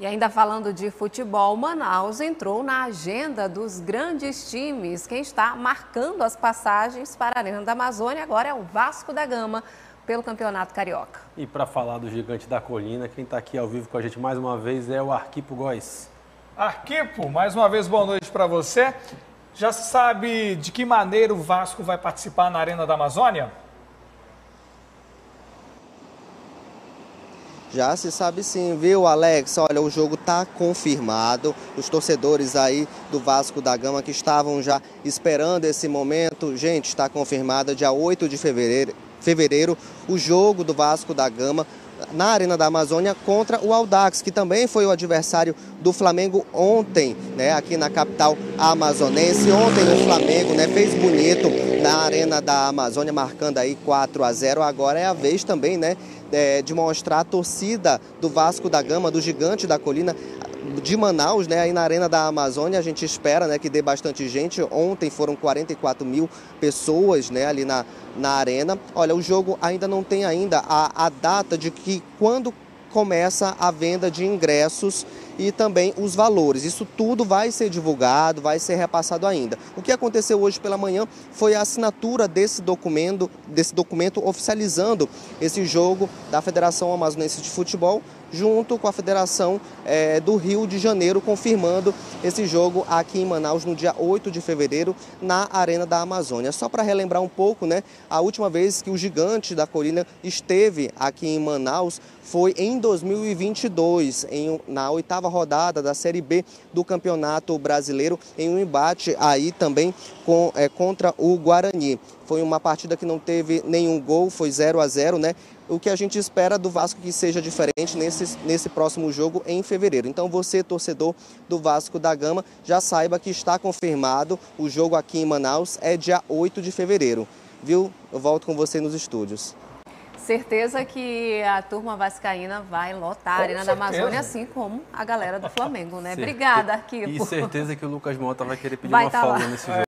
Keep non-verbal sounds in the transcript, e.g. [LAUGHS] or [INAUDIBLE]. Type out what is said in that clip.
E ainda falando de futebol, Manaus entrou na agenda dos grandes times. Quem está marcando as passagens para a Arena da Amazônia agora é o Vasco da Gama pelo Campeonato Carioca. E para falar do gigante da colina, quem está aqui ao vivo com a gente mais uma vez é o Arquipo Góes. Arquipo, mais uma vez boa noite para você. Já se sabe de que maneira o Vasco vai participar na Arena da Amazônia? Já se sabe sim, viu, Alex? Olha, o jogo está confirmado. Os torcedores aí do Vasco da Gama que estavam já esperando esse momento, gente, está confirmado dia 8 de fevereiro, fevereiro o jogo do Vasco da Gama na Arena da Amazônia contra o Aldax, que também foi o adversário do Flamengo ontem, né, aqui na capital amazonense. Ontem o Flamengo, né, fez bonito na Arena da Amazônia, marcando aí 4 a 0. Agora é a vez também, né, é, de mostrar a torcida do Vasco da Gama, do Gigante da Colina, de Manaus, né, aí na Arena da Amazônia, a gente espera né, que dê bastante gente. Ontem foram 44 mil pessoas né, ali na, na arena. Olha, o jogo ainda não tem ainda a, a data de que quando começa a venda de ingressos e também os valores. Isso tudo vai ser divulgado, vai ser repassado ainda. O que aconteceu hoje pela manhã foi a assinatura desse documento, desse documento oficializando esse jogo da Federação Amazonense de Futebol junto com a Federação é, do Rio de Janeiro, confirmando esse jogo aqui em Manaus no dia 8 de fevereiro, na Arena da Amazônia. Só para relembrar um pouco, né, a última vez que o gigante da colina esteve aqui em Manaus foi em 2022, em, na oitava rodada da Série B do Campeonato Brasileiro, em um embate aí também com, é, contra o Guarani. Foi uma partida que não teve nenhum gol, foi 0 a 0 né? O que a gente espera do Vasco que seja diferente nesse, nesse próximo jogo em fevereiro. Então você, torcedor do Vasco da Gama, já saiba que está confirmado o jogo aqui em Manaus é dia 8 de fevereiro. Viu? Eu volto com você nos estúdios. Certeza que a turma vascaína vai lotar a Arena certeza. da Amazônia, assim como a galera do Flamengo, né? [LAUGHS] Obrigada, Arquivo. E certeza que o Lucas Mota vai querer pedir vai uma tá folga lá. nesse jogo.